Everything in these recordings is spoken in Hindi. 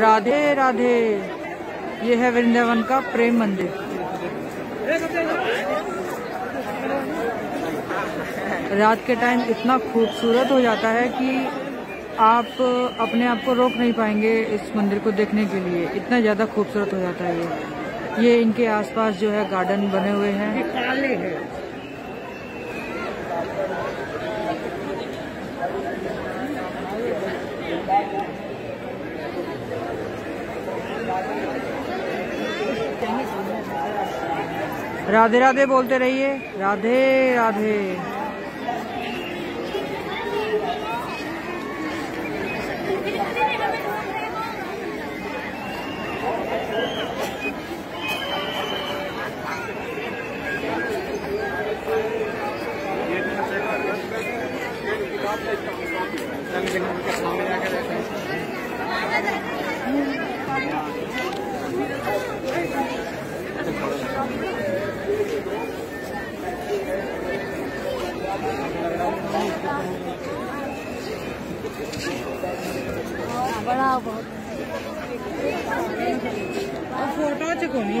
राधे राधे। ये है वृंदावन का प्रेम मंदिर। रात के टाइम इतना खूबसूरत हो जाता है कि आप अपने आप को रोक नहीं पाएँगे इस मंदिर को देखने के लिए। इतना ज़्यादा खूबसूरत हो जाता है ये। ये इनके आसपास जो है गार्डन बने हुए हैं। हैं। राधे राधे बोलते रहिए। राधे राधे। बड़ा बहुत फ़ोटो च को नहीं।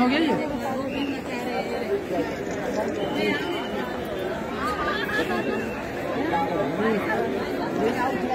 हो गया ये